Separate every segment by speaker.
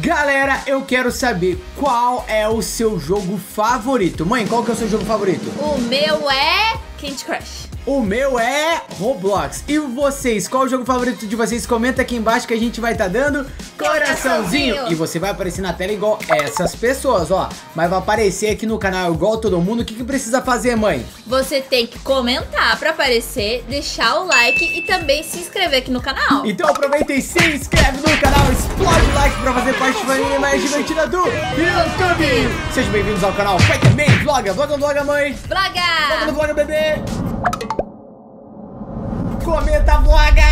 Speaker 1: Galera, eu quero saber qual é o seu jogo favorito. Mãe, qual que é o seu jogo favorito?
Speaker 2: O meu é Candy Crush.
Speaker 1: O meu é Roblox. E vocês, qual o jogo favorito de vocês? Comenta aqui embaixo que a gente vai estar tá dando coraçãozinho.
Speaker 2: Coraçãozinho.
Speaker 1: E você vai aparecer na tela igual essas pessoas, ó. Mas vai aparecer aqui no canal igual todo mundo. O que, que precisa fazer, mãe?
Speaker 2: Você tem que comentar pra aparecer, deixar o like e também se inscrever aqui no canal.
Speaker 1: Então aproveita e se inscreve no canal, explode o like pra fazer parte da família mais divertida do YouTube. Sejam bem-vindos ao canal Vai também, vloga, vloga, vloga, mãe. Vloga no
Speaker 2: Vloga!
Speaker 1: vloga, bebê. Comenta, vloga!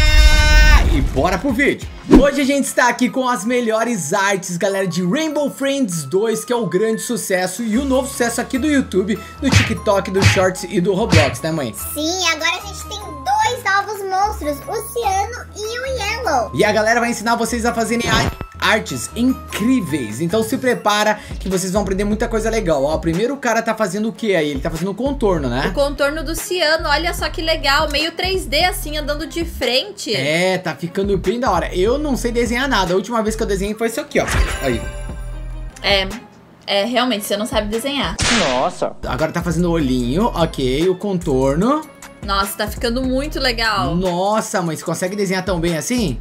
Speaker 1: E bora pro vídeo. Hoje a gente está aqui com as melhores artes, galera, de Rainbow Friends 2, que é o grande sucesso e o novo sucesso aqui do YouTube, do TikTok, do Shorts e do Roblox, né, mãe?
Speaker 3: Sim, agora a gente tem dois novos monstros, o Ciano e o Yellow.
Speaker 1: E a galera vai ensinar vocês a fazerem a- artes incríveis. Então se prepara que vocês vão aprender muita coisa legal. Ó, primeiro o cara tá fazendo o que aí? Ele tá fazendo contorno,
Speaker 2: O
Speaker 1: né?
Speaker 2: contorno do ciano, olha só que legal, meio 3D assim, andando de frente.
Speaker 1: É, tá ficando bem da hora. Eu não sei desenhar nada. A última vez que eu desenhei foi isso aqui, ó. Aí.
Speaker 2: É, é, realmente, você não sabe desenhar.
Speaker 1: Agora tá fazendo o olhinho, ok, o contorno.
Speaker 2: Nossa, tá ficando muito legal.
Speaker 1: Nossa, mãe, você consegue desenhar tão bem assim?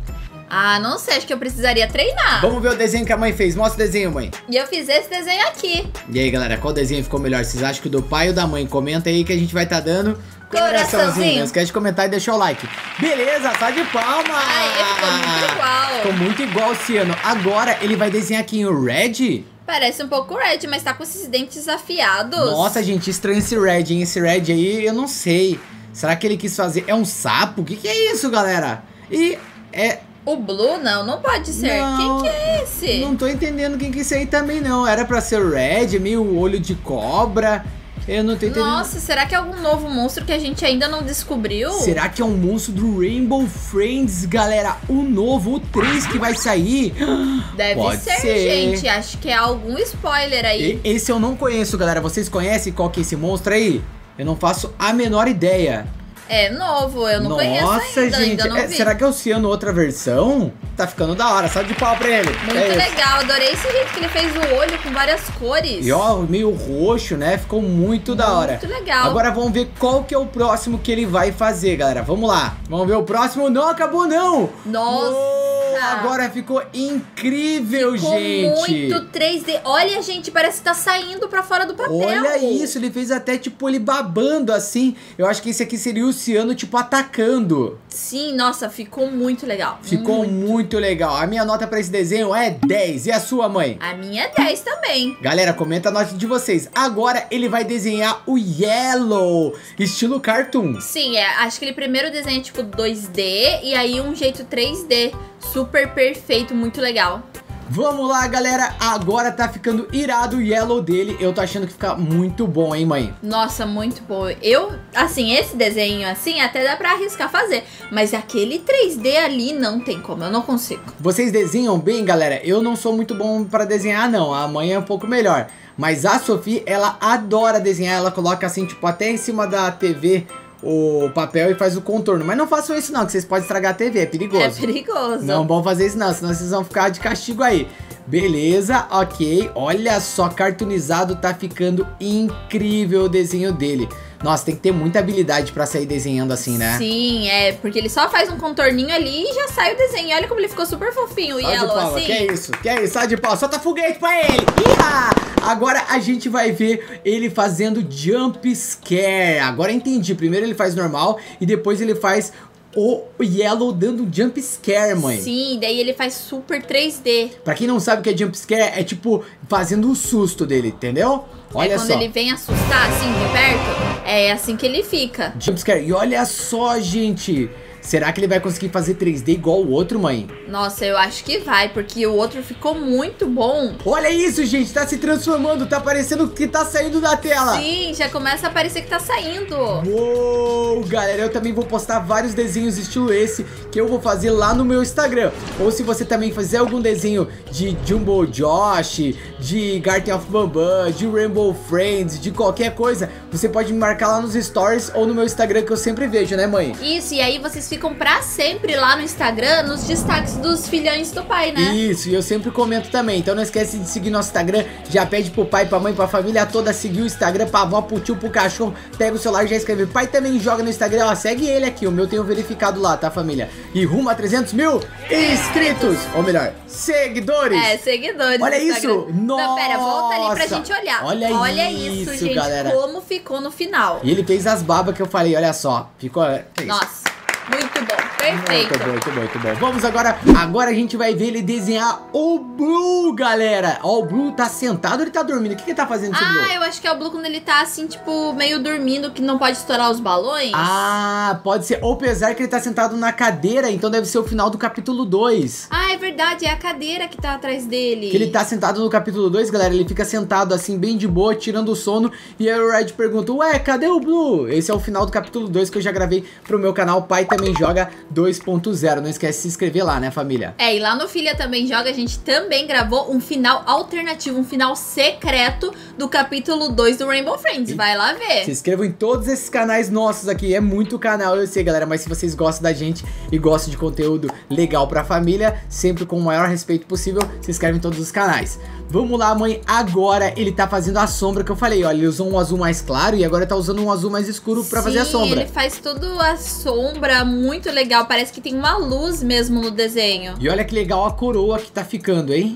Speaker 2: Ah, não sei, acho que eu precisaria treinar.
Speaker 1: Vamos ver o desenho que a mãe fez. Mostra o desenho, mãe.
Speaker 2: E eu fiz esse desenho aqui.
Speaker 1: E aí, galera, qual desenho ficou melhor? Vocês acham que o do pai ou da mãe? Comenta aí que a gente vai tá dando
Speaker 2: Coraçãozinho.
Speaker 1: Não esquece de comentar e deixar o like. Beleza, tá de palma!
Speaker 2: Ai, ficou muito igual.
Speaker 1: Ficou muito igual o Ciano. Agora ele vai desenhar aqui em Red?
Speaker 2: Parece um pouco red, mas tá com esses dentes afiados.
Speaker 1: Nossa, gente, estranho esse Red, hein? Esse Red aí, eu não sei. Será que ele quis fazer... É um sapo? O que, que é isso, galera? E é...
Speaker 2: O Blue, não, não pode ser.
Speaker 1: Não,
Speaker 2: Quem que é esse?
Speaker 1: Não tô entendendo quem que é esse aí também, não. Era pra ser Red, meio olho de cobra. Eu não tô entendendo.
Speaker 2: Nossa, será que é algum novo monstro que a gente ainda não descobriu?
Speaker 1: Será que é um monstro do Rainbow Friends, galera? O novo, o 3 que vai sair?
Speaker 2: Deve
Speaker 1: Pode
Speaker 2: ser,
Speaker 1: ser.
Speaker 2: gente. Acho que é algum spoiler aí.
Speaker 1: E- Esse eu não conheço, galera. Vocês conhecem qual que é esse monstro aí? Eu não faço a menor ideia.
Speaker 2: É novo, eu não
Speaker 1: Nossa,
Speaker 2: conheço ainda,
Speaker 1: gente.
Speaker 2: ainda
Speaker 1: é- será que é o Ciano outra versão? Tá ficando da hora. Salve de pau pra ele.
Speaker 2: Muito
Speaker 1: É isso.
Speaker 2: legal, adorei esse jeito que ele fez o olho com várias cores.
Speaker 1: E ó, meio roxo, né? Ficou muito da hora.
Speaker 2: Muito legal.
Speaker 1: Agora vamos ver qual que é o próximo que ele vai fazer, galera. Vamos lá. Vamos ver o próximo. Não acabou, não.
Speaker 2: Nossa.
Speaker 1: Uou, agora ficou incrível,
Speaker 2: Ficou
Speaker 1: gente.
Speaker 2: muito 3D. Olha, gente, parece que tá saindo pra fora do papel.
Speaker 1: Olha isso, ele fez até tipo ele babando assim. Eu acho que esse aqui seria o Ciano, tipo, atacando.
Speaker 2: Sim, nossa, ficou muito legal.
Speaker 1: Ficou
Speaker 2: Muito.
Speaker 1: muito legal. A minha nota pra esse desenho é 10. E a sua, mãe?
Speaker 2: A minha é 10 também.
Speaker 1: Galera, comenta a nota de vocês. Agora ele vai desenhar o Yellow, estilo cartoon.
Speaker 2: Sim, é, acho que ele primeiro desenha tipo 2D e aí um jeito 3D. Super perfeito, muito legal.
Speaker 1: Vamos lá, galera. Agora tá ficando irado o Yellow dele. Eu tô achando que fica muito bom, hein, mãe?
Speaker 2: Nossa, muito boa. Eu, assim, esse desenho assim, até dá pra arriscar fazer. Mas aquele 3D ali não tem como, eu não consigo.
Speaker 1: Vocês desenham bem, galera? Eu não sou muito bom pra desenhar, não. A mãe é um pouco melhor. Mas a Sofia, ela adora desenhar. Ela coloca assim, tipo, até em cima da TV o papel e faz o contorno. Mas não façam isso, não, que vocês podem estragar a TV. É perigoso.
Speaker 2: É perigoso.
Speaker 1: Não vão fazer isso, não. Senão vocês vão ficar de castigo aí. Beleza, ok. Olha só, cartoonizado tá ficando incrível o desenho dele. Nossa, tem que ter muita habilidade pra sair desenhando assim, né?
Speaker 2: Sim, é, porque ele só faz um contorninho ali e já sai o desenho. Olha como ele ficou super fofinho,
Speaker 1: de
Speaker 2: Yellow,
Speaker 1: palma,
Speaker 2: assim.
Speaker 1: que é isso? Que é isso? Só de pau, solta foguete pra ele! Iha! Agora a gente vai ver ele fazendo jump scare. Agora entendi. Primeiro ele faz normal e depois ele faz o Yellow dando jump scare, mãe.
Speaker 2: Sim, daí ele faz super 3D.
Speaker 1: Pra quem não sabe o que é jump scare, é tipo fazendo o susto dele, entendeu? Olha
Speaker 2: é quando
Speaker 1: só.
Speaker 2: ele vem assustar assim de perto, é assim que ele fica.
Speaker 1: Jump scare. E olha só, gente. Será que ele vai conseguir fazer 3D igual o outro, mãe?
Speaker 2: Nossa, eu acho que vai, porque o outro ficou muito bom.
Speaker 1: Olha isso, gente. Tá se transformando. Tá parecendo que tá saindo da tela.
Speaker 2: Sim, já começa a parecer que tá saindo.
Speaker 1: Uou, galera, eu também vou postar vários desenhos estilo esse que eu vou fazer lá no meu Instagram. Ou se você também fizer algum desenho de Jumbo Josh, de Garten of Bambam, de Rainbow Friends, de qualquer coisa, você pode me marcar lá nos stories ou no meu Instagram que eu sempre vejo, né, mãe?
Speaker 2: Isso, e aí vocês ficam pra sempre lá no Instagram, nos destaques dos filhões do pai, né?
Speaker 1: Isso, e eu sempre comento também. Então não esquece de seguir nosso Instagram. Já pede pro pai, pra mãe, pra família toda seguir o Instagram, pra avó, pro tio, pro cachorro. Pega o celular e já escreve. Pai também joga no Instagram, ó. Segue ele aqui. O meu tenho verificado lá, tá, família? E rumo a 300 mil inscritos. Ou melhor, seguidores.
Speaker 2: É, seguidores.
Speaker 1: Olha isso!
Speaker 2: Instagram. Não, pera, volta ali pra
Speaker 1: Nossa!
Speaker 2: gente olhar.
Speaker 1: Olha
Speaker 2: isso,
Speaker 1: isso,
Speaker 2: gente,
Speaker 1: galera.
Speaker 2: como ficou no final.
Speaker 1: E ele fez as babas que eu falei, olha só. Ficou. isso?
Speaker 2: Nossa, muito bom, perfeito.
Speaker 1: Muito bom, muito bom, muito bom. Vamos agora. Agora a gente vai ver ele desenhar o Blue, galera. Ó, o Blue tá sentado ou ele tá dormindo? O que, que ele tá fazendo esse Blue?
Speaker 2: Ah, eu acho que é o Blue quando ele tá assim, tipo, meio dormindo, que não pode estourar os balões.
Speaker 1: Ah, pode ser. Ou apesar que ele tá sentado na cadeira, então deve ser o final do capítulo 2.
Speaker 2: Ah, é verdade, é a cadeira que tá atrás dele.
Speaker 1: Que ele tá sentado no capítulo 2, galera. Ele fica sentado assim, bem de boa, tirando o sono. E aí o Red pergunta: Ué, cadê o Blue? Esse é o final do capítulo 2 que eu já gravei pro meu canal. Pai também joga 2.0. Não esquece de se inscrever lá, né, família?
Speaker 2: É, e lá no Filha Também Joga, a gente também gravou um final alternativo, um final secreto do capítulo 2 do Rainbow Friends. Vai lá ver.
Speaker 1: Se inscrevam em todos esses canais nossos aqui. É muito canal, eu sei, galera. Mas se vocês gostam da gente e gostam de conteúdo legal pra família, sempre com o maior respeito possível, se inscreve em todos os canais. Vamos lá, mãe. Agora ele tá fazendo a sombra que eu falei. Olha, ele usou um azul mais claro e agora tá usando um azul mais escuro pra fazer a
Speaker 2: Sim,
Speaker 1: sombra.
Speaker 2: ele faz tudo a sombra, muito legal. Parece que tem uma luz mesmo no desenho.
Speaker 1: E olha que legal a coroa que tá ficando, hein?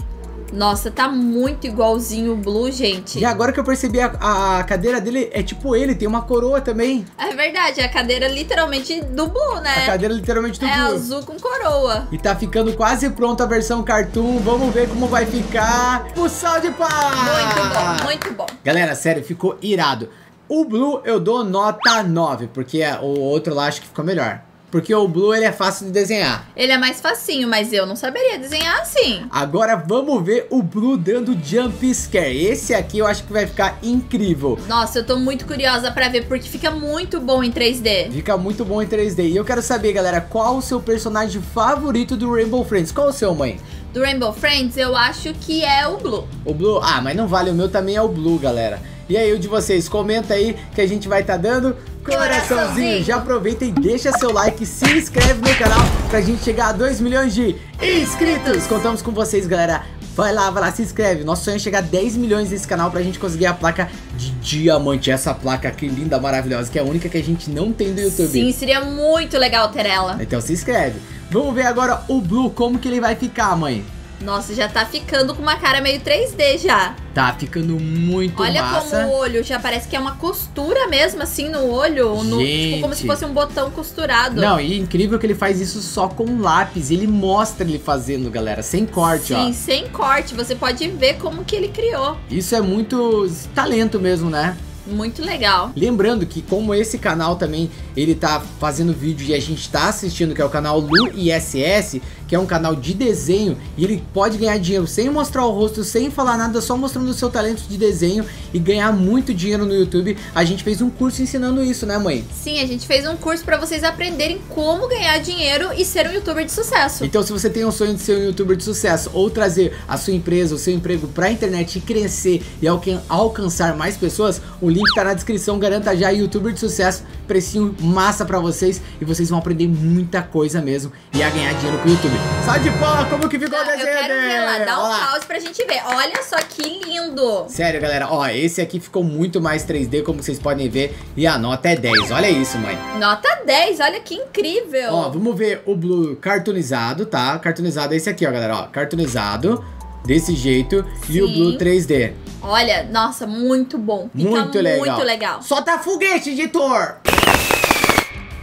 Speaker 2: Nossa, tá muito igualzinho o Blue, gente.
Speaker 1: E agora que eu percebi, a, a cadeira dele é tipo ele, tem uma coroa também.
Speaker 2: É verdade, é a cadeira literalmente do Blue,
Speaker 1: A
Speaker 2: né?
Speaker 1: cadeira literalmente do
Speaker 2: É
Speaker 1: Blue.
Speaker 2: azul com coroa.
Speaker 1: E tá ficando quase pronta a versão cartoon. Vamos ver como vai ficar. O sal de paz!
Speaker 2: Muito bom, muito bom.
Speaker 1: Galera, sério, ficou irado. O Blue eu dou nota 9, porque o outro lá acho que ficou melhor. Porque o Blue ele é fácil de desenhar.
Speaker 2: Ele é mais facinho, mas eu não saberia desenhar assim.
Speaker 1: Agora vamos ver o Blue dando jump scare. Esse aqui eu acho que vai ficar incrível.
Speaker 2: Nossa, eu tô muito curiosa pra ver, porque fica muito bom em 3D.
Speaker 1: Fica muito bom em 3D. E eu quero saber, galera, qual o seu personagem favorito do Rainbow Friends? Qual o seu, mãe?
Speaker 2: Do Rainbow Friends, eu acho que é o Blue.
Speaker 1: O Blue? Ah, mas não vale, o meu também é o Blue, galera. E aí, o de vocês? Comenta aí que a gente vai tá dando coraçãozinho. Já aproveita e deixa seu like, se inscreve no canal pra gente chegar a 2 milhões de inscritos. Contamos com vocês, galera. Vai lá, vai lá, se inscreve. Nosso sonho é chegar a 10 milhões nesse canal pra gente conseguir a placa de diamante. Essa placa aqui linda, maravilhosa, que é a única que a gente não tem do YouTube.
Speaker 2: Sim, seria muito legal ter ela.
Speaker 1: Então se inscreve. Vamos ver agora o Blue, como que ele vai ficar, mãe.
Speaker 2: Nossa, já tá ficando com uma cara meio 3D já.
Speaker 1: Tá ficando muito
Speaker 2: Olha
Speaker 1: massa.
Speaker 2: como o olho já parece que é uma costura mesmo, assim, no olho. No, tipo, como se fosse um botão costurado.
Speaker 1: Não, e incrível que ele faz isso só com lápis. Ele mostra ele fazendo, galera, sem corte,
Speaker 2: Sim,
Speaker 1: ó.
Speaker 2: sem corte. Você pode ver como que ele criou.
Speaker 1: Isso é muito talento mesmo, né?
Speaker 2: Muito legal.
Speaker 1: Lembrando que como esse canal também, ele tá fazendo vídeo e a gente tá assistindo, que é o canal Lu ISS, que é um canal de desenho, e ele pode ganhar dinheiro sem mostrar o rosto, sem falar nada, só mostrando o seu talento de desenho e ganhar muito dinheiro no YouTube. A gente fez um curso ensinando isso, né, mãe?
Speaker 2: Sim, a gente fez um curso pra vocês aprenderem como ganhar dinheiro e ser um youtuber de sucesso.
Speaker 1: Então, se você tem um sonho de ser um youtuber de sucesso ou trazer a sua empresa, o seu emprego pra internet e crescer e alcan- alcançar mais pessoas, o link tá na descrição. Garanta já youtuber de sucesso, precinho massa pra vocês e vocês vão aprender muita coisa mesmo e a ganhar dinheiro com o YouTube. Sai de pó, como que ficou
Speaker 2: Não,
Speaker 1: o
Speaker 2: eu
Speaker 1: desenho
Speaker 2: quero ver lá, dá um
Speaker 1: lá.
Speaker 2: pause pra gente ver. Olha só que lindo.
Speaker 1: Sério, galera, ó, esse aqui ficou muito mais 3D, como vocês podem ver, e a nota é 10. Olha isso, mãe.
Speaker 2: Nota 10, olha que incrível.
Speaker 1: Ó, vamos ver o Blue cartoonizado, tá? Cartoonizado é esse aqui, ó, galera, ó. Cartoonizado, desse jeito, e o
Speaker 2: Sim.
Speaker 1: Blue 3D.
Speaker 2: Olha, nossa, muito bom. Fica
Speaker 1: Muito legal.
Speaker 2: Muito legal.
Speaker 1: Solta foguete, editor!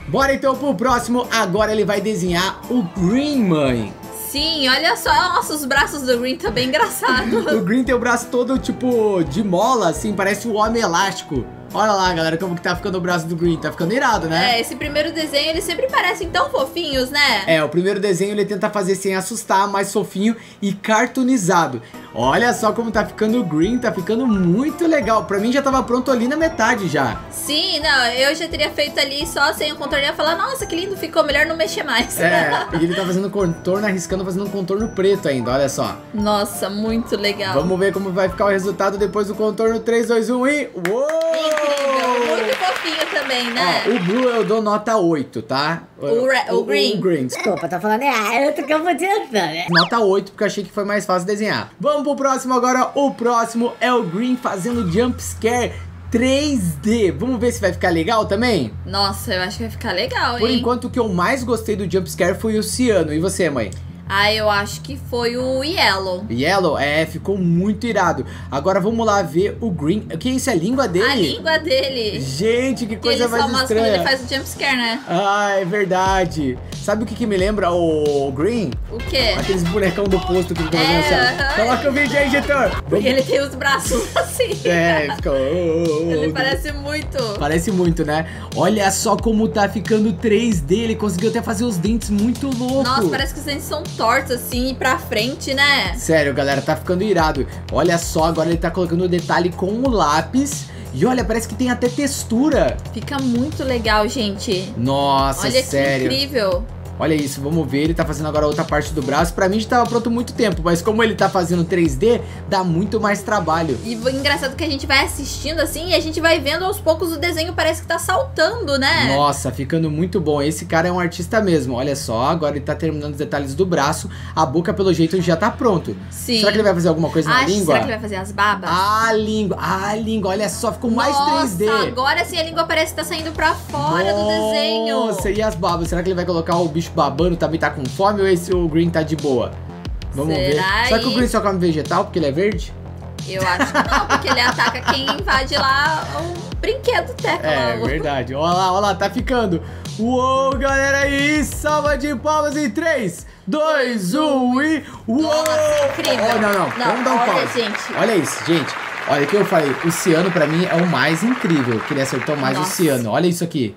Speaker 1: Bora então pro próximo. Agora ele vai desenhar o Green, mãe.
Speaker 2: Sim, olha só, nossa, os braços do Green tá bem engraçado.
Speaker 1: O Green tem o braço todo, tipo, de mola, assim, parece um homem elástico. Olha lá, galera, como que tá ficando o braço do Green. Tá ficando irado, né?
Speaker 2: É, esse primeiro desenho, eles sempre parecem tão fofinhos, né?
Speaker 1: É, o primeiro desenho ele tenta fazer sem assustar, mais fofinho e cartoonizado. Olha só como tá ficando o Green, tá ficando muito legal. Pra mim já tava pronto ali na metade já.
Speaker 2: Sim, não, eu já teria feito ali só sem o contorno e ia falar, nossa, que lindo ficou, melhor não mexer mais.
Speaker 1: É, e ele tá fazendo contorno, arriscando fazendo um contorno preto ainda, olha só.
Speaker 2: Nossa, muito legal.
Speaker 1: Vamos ver como vai ficar o resultado depois do contorno 3, 2, 1 e... Uou!
Speaker 2: Incrível, muito fofinho também, né?
Speaker 1: Ó, o Blue eu dou nota 8, tá?
Speaker 2: O re- o Green.
Speaker 1: O Green.
Speaker 4: Desculpa, tô falando errado, eu tô confundindo, né?
Speaker 1: Nota 8, porque eu achei que foi mais fácil desenhar. Vamos pro próximo agora. O próximo é o Green fazendo jump scare 3D. Vamos ver se vai ficar legal também?
Speaker 2: Nossa, eu acho que vai ficar legal,
Speaker 1: Por
Speaker 2: hein?
Speaker 1: enquanto, o que eu mais gostei do jump scare foi o Ciano. E você, mãe?
Speaker 2: Ah, eu acho que foi o Yellow.
Speaker 1: Yellow? É, ficou muito irado. Agora vamos lá ver o Green. O que é isso? É a língua dele?
Speaker 2: A língua dele.
Speaker 1: Gente, que coisa
Speaker 2: ele
Speaker 1: mais
Speaker 2: só mostra quando
Speaker 1: estranha.
Speaker 2: ele faz o jumpscare, né?
Speaker 1: Ah, é verdade. Sabe o que, que me lembra o Green?
Speaker 2: O quê?
Speaker 1: Aqueles bonecão do posto que ficam fazendo
Speaker 2: É,
Speaker 1: assim. Coloca o vídeo aí, editor.
Speaker 2: Porque ele tem os braços assim.
Speaker 1: É, fica.
Speaker 2: Ele parece muito.
Speaker 1: Parece muito, né? Olha só como tá ficando 3D. Ele conseguiu até fazer os dentes muito louco.
Speaker 2: Nossa, parece que os dentes são tortos assim e pra frente, né?
Speaker 1: Sério, galera, tá ficando irado. Olha só, agora ele tá colocando o detalhe com o lápis. E olha, parece que tem até textura.
Speaker 2: Fica muito legal, gente.
Speaker 1: Nossa,
Speaker 2: Olha
Speaker 1: sério.
Speaker 2: que incrível.
Speaker 1: Olha isso, vamos ver. Ele tá fazendo agora outra parte do braço. Pra mim já tava pronto muito tempo, mas como ele tá fazendo 3D, dá muito mais trabalho.
Speaker 2: E o engraçado que a gente vai assistindo assim e a gente vai vendo aos poucos o desenho parece que tá saltando, né?
Speaker 1: Nossa, ficando muito bom. Esse cara é um artista mesmo. Olha só, agora ele tá terminando os detalhes do braço. A boca, pelo jeito, já tá pronto.
Speaker 2: Sim.
Speaker 1: Será que ele vai fazer alguma coisa na
Speaker 2: Ah,
Speaker 1: língua?
Speaker 2: será que ele vai fazer as babas?
Speaker 1: A língua, a língua, olha só, ficou mais
Speaker 2: Nossa,
Speaker 1: 3D.
Speaker 2: agora sim a língua parece que tá saindo pra fora do desenho.
Speaker 1: Nossa, e as babas? Será que ele vai colocar o bicho babando também tá com fome ou esse o Green tá de boa? Vamos ver.
Speaker 2: Será
Speaker 1: Será que o? Green só come vegetal porque ele é verde?
Speaker 2: Eu acho que não, porque ele ataca quem invade lá o brinquedo teco.
Speaker 1: É,
Speaker 2: o-
Speaker 1: verdade. Olha lá, olha lá, tá ficando. Uou, galera aí, salva de palmas em 3, 2, 1 e... Uou!
Speaker 2: Nossa, incrível.
Speaker 1: Oh, não, não,
Speaker 2: Não,
Speaker 1: vamos dar um
Speaker 2: olha,
Speaker 1: pause.
Speaker 2: gente.
Speaker 1: Olha isso, gente. Olha o que eu falei, o Ciano pra mim é o mais incrível, que ele acertou mais o
Speaker 2: Nossa.
Speaker 1: Ciano. Olha isso aqui.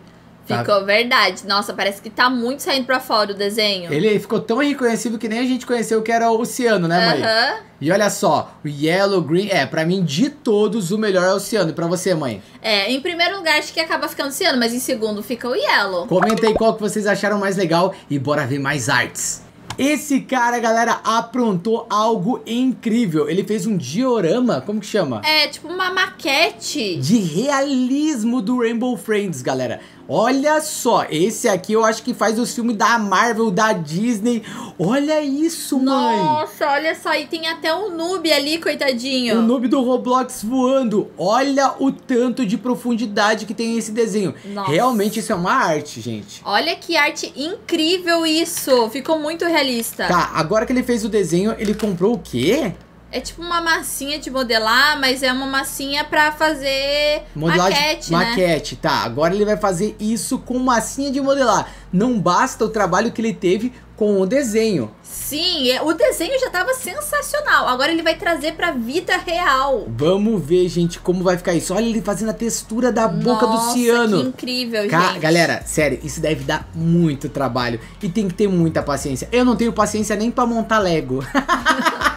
Speaker 1: Tá?
Speaker 2: Ficou verdade. Nossa, parece que tá muito saindo pra fora o desenho.
Speaker 1: Ele ficou tão irreconhecível que nem a gente conheceu que era o Ciano, né, mãe?
Speaker 2: Aham.
Speaker 1: E olha só, o Yellow, Green, é, pra mim, de todos, o melhor é o Ciano. E pra você, mãe?
Speaker 2: É, em primeiro lugar acho que acaba ficando ciano, mas em segundo fica o Yellow.
Speaker 1: Comenta aí qual que vocês acharam mais legal e bora ver mais artes. Esse cara, galera, aprontou algo incrível. Ele fez um diorama, como que chama?
Speaker 2: É, tipo uma maquete.
Speaker 1: De realismo do Rainbow Friends, galera. Olha só, esse aqui eu acho que faz os filmes da Marvel, da Disney. Olha isso, mãe.
Speaker 2: Nossa, olha só, e tem até um noob ali, coitadinho.
Speaker 1: O noob do Roblox voando. Olha o tanto de profundidade que tem esse desenho.
Speaker 2: Nossa.
Speaker 1: Realmente isso é uma arte, gente.
Speaker 2: Olha que arte incrível isso. Ficou muito realista.
Speaker 1: Tá, agora que ele fez o desenho, ele comprou o quê?
Speaker 2: É tipo uma massinha de modelar, mas é uma massinha pra fazer maquete, né?
Speaker 1: maquete, tá. Agora ele vai fazer isso com massinha de modelar. Não basta o trabalho que ele teve com o desenho.
Speaker 2: Sim, é- o desenho já tava sensacional. Agora ele vai trazer pra vida real.
Speaker 1: Vamos ver, gente, como vai ficar isso. Olha ele fazendo a textura da boca do
Speaker 2: Nossa,
Speaker 1: ciano.
Speaker 2: que incrível,
Speaker 1: Ca-
Speaker 2: gente.
Speaker 1: Galera, sério, isso deve dar muito trabalho e tem que ter muita paciência. Eu não tenho paciência nem pra montar Lego.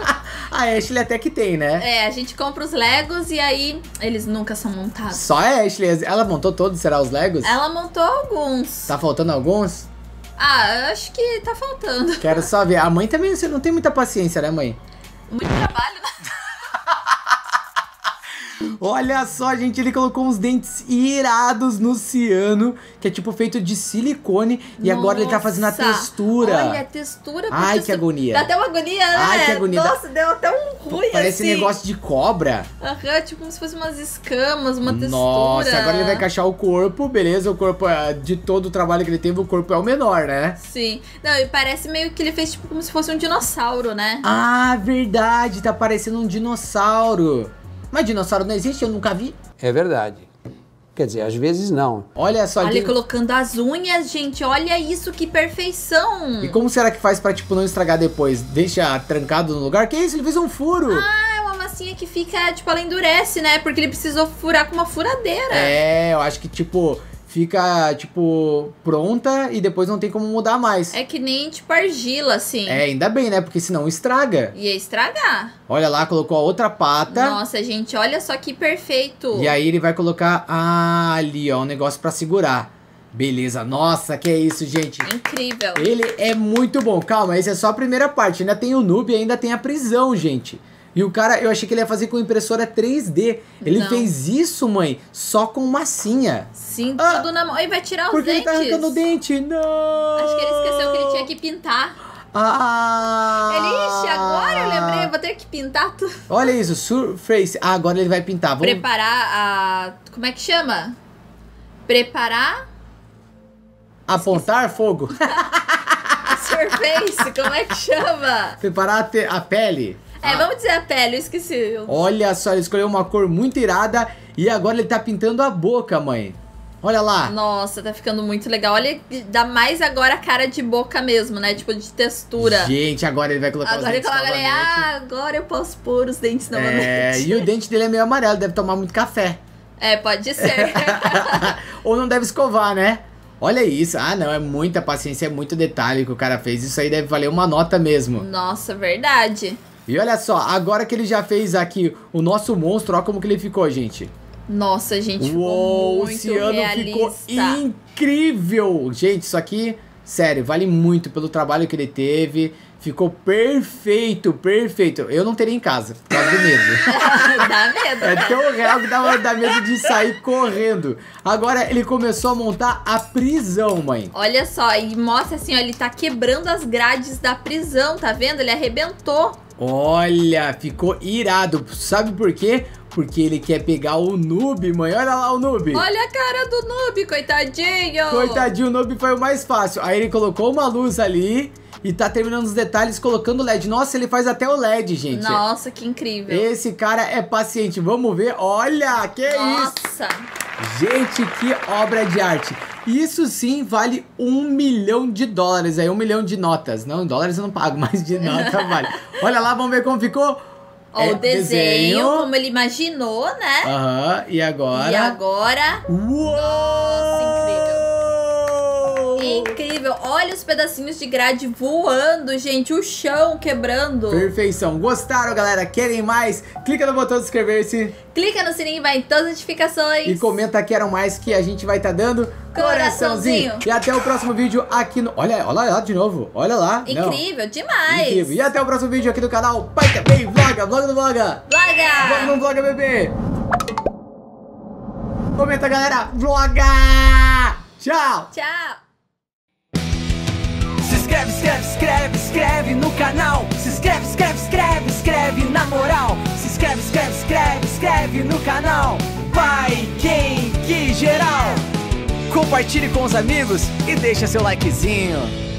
Speaker 1: a Ashley até que tem, né?
Speaker 2: É, a gente compra os Legos e aí eles nunca são montados.
Speaker 1: Só a Ashley, ela montou todos, será os Legos?
Speaker 2: Ela montou alguns.
Speaker 1: Tá faltando alguns?
Speaker 2: Ah, eu acho que tá faltando.
Speaker 1: Quero só ver. A mãe também você não tem muita paciência, né, mãe?
Speaker 2: Muito trabalho, né?
Speaker 1: Olha só, gente, ele colocou uns dentes irados no ciano, que é tipo feito de silicone, e agora ele tá fazendo a
Speaker 2: Nossa,
Speaker 1: textura.
Speaker 2: Olha a textura.
Speaker 1: Ai, que
Speaker 2: textura.
Speaker 1: agonia.
Speaker 2: Dá até uma agonia, né?
Speaker 1: Ai, que agonia.
Speaker 2: Nossa, deu até um ruim
Speaker 1: Parece
Speaker 2: assim.
Speaker 1: negócio de cobra.
Speaker 2: Aham, tipo como se fosse umas escamas, uma textura.
Speaker 1: Nossa, agora ele vai encaixar o corpo, beleza? O corpo, é, de todo o trabalho que ele teve, o corpo é o menor, né?
Speaker 2: Sim. Não, e parece meio que ele fez tipo como se fosse um dinossauro, né?
Speaker 1: Ah, verdade, tá parecendo um dinossauro. Mas dinossauro não existe, eu nunca vi.
Speaker 5: É verdade. Quer dizer, às vezes não.
Speaker 1: Olha só,
Speaker 2: Olha,
Speaker 1: ele...
Speaker 2: colocando as unhas, gente. Olha isso, que perfeição.
Speaker 1: E como será que faz pra, tipo, não estragar depois? Deixa trancado no lugar? Que isso? Ele fez um furo.
Speaker 2: Ah, é uma massinha que fica, tipo, ela endurece, né? Porque ele precisou furar com uma furadeira.
Speaker 1: É, eu acho que, tipo, fica, tipo, pronta e depois não tem como mudar mais.
Speaker 2: É que nem, tipo, argila, assim.
Speaker 1: É, ainda bem, né? Porque senão estraga.
Speaker 2: Ia estragar.
Speaker 1: Olha lá, colocou a outra pata.
Speaker 2: Nossa, gente, olha só que perfeito.
Speaker 1: E aí ele vai colocar ah, ali, ó, um negócio pra segurar. Beleza, nossa, que é isso, gente.
Speaker 2: Incrível.
Speaker 1: Ele é muito bom. Calma, essa é só a primeira parte. Ainda tem o noob e ainda tem a prisão, gente. E o cara, eu achei que ele ia fazer com impressora 3D. Ele
Speaker 2: Não.
Speaker 1: fez isso, mãe, só com massinha.
Speaker 2: Sim,
Speaker 1: Ah,
Speaker 2: tudo na mão. E vai tirar os
Speaker 1: Porque ele
Speaker 2: dentes.
Speaker 1: tá arrancando o dente. Não!
Speaker 2: Acho que ele esqueceu que ele tinha que pintar.
Speaker 1: Ah!
Speaker 2: Ele, ixi, agora eu lembrei, eu vou ter que pintar tudo.
Speaker 1: Olha isso, Surface. Ah, agora ele vai pintar. Vamos...
Speaker 2: Preparar a. Como é que chama? Preparar
Speaker 1: Apontar fogo.
Speaker 2: a surface, como é que chama?
Speaker 1: Preparar a, a pele.
Speaker 2: É, vamos dizer a pele, eu esqueci.
Speaker 1: Olha só, ele escolheu uma cor muito irada e agora ele tá pintando a boca, mãe. Olha lá.
Speaker 2: Nossa, tá ficando muito legal. Olha, dá mais agora a cara de boca mesmo, né? Tipo, de textura.
Speaker 1: Gente, agora ele vai colocar
Speaker 2: Agora
Speaker 1: os
Speaker 2: ele
Speaker 1: dentes
Speaker 2: coloca ali,
Speaker 1: novamente.
Speaker 2: ah, agora eu posso pôr os dentes novamente.
Speaker 1: É, e o dente dele é meio amarelo, deve tomar muito café.
Speaker 2: É, pode ser.
Speaker 1: Ou não deve escovar, né? Olha isso. Ah, não, é muita paciência, é muito detalhe que o cara fez. Isso aí deve valer uma nota mesmo.
Speaker 2: Nossa, verdade.
Speaker 1: E olha só, agora que ele já fez aqui o nosso monstro, olha como que ele ficou, gente.
Speaker 2: Nossa, gente,
Speaker 1: Uou, o
Speaker 2: realista.
Speaker 1: ficou incrível. Gente, isso aqui, sério, vale muito pelo trabalho que ele teve. Ficou perfeito, perfeito. Eu não teria em casa, por causa do medo.
Speaker 2: Dá medo.
Speaker 1: É tão real que dá, dá medo de sair correndo. Agora ele começou a montar a prisão, mãe.
Speaker 2: Olha só, e mostra assim, ó, ele tá quebrando as grades da prisão, tá vendo? Ele arrebentou.
Speaker 1: Olha, ficou irado. Sabe por quê? Porque ele quer pegar o noob, mãe. Olha lá o noob.
Speaker 2: Olha a cara do noob, coitadinho.
Speaker 1: Coitadinho, o noob foi o mais fácil. Aí ele colocou uma luz ali e tá terminando os detalhes colocando LED. Nossa, ele faz até o LED, gente.
Speaker 2: Nossa, que incrível.
Speaker 1: Esse cara é paciente. Vamos ver. Olha, que isso.
Speaker 2: Nossa.
Speaker 1: Gente, que obra de arte. Isso sim vale um milhão de dólares. Aí, um milhão de notas. Não, dólares eu não pago, mas de nota vale. Olha lá, vamos ver como ficou.
Speaker 2: Ó,
Speaker 1: É,
Speaker 2: o desenho, como ele imaginou, né?
Speaker 1: Aham, e agora?
Speaker 2: E agora...
Speaker 1: Uou!
Speaker 2: Incrível. Olha os pedacinhos de grade voando, gente. O chão quebrando.
Speaker 1: Perfeição. Gostaram, galera? Querem mais? Clica no botão de inscrever-se
Speaker 2: Clica no sininho, vai em todas as notificações.
Speaker 1: e comenta quero mais que a gente vai estar dando
Speaker 2: Coraçãozinho.
Speaker 1: E até o próximo vídeo aqui no... Olha, olha lá de novo. Olha lá. Não.
Speaker 2: Incrível, demais.
Speaker 1: Incrível. E até o próximo vídeo aqui do canal Pai também Vloga, Vloga do Vloga. Vloga
Speaker 2: Vloga!
Speaker 1: no Vloga, bebê. Comenta, galera. Vloga! Tchau.
Speaker 2: Tchau!
Speaker 6: Se inscreve, inscreve, inscreve, inscreve no canal. Se inscreve, inscreve, inscreve, inscreve na moral. Se inscreve, inscreve, inscreve, inscreve no canal. Vai quem que geral. Compartilhe com os amigos e deixa seu likezinho.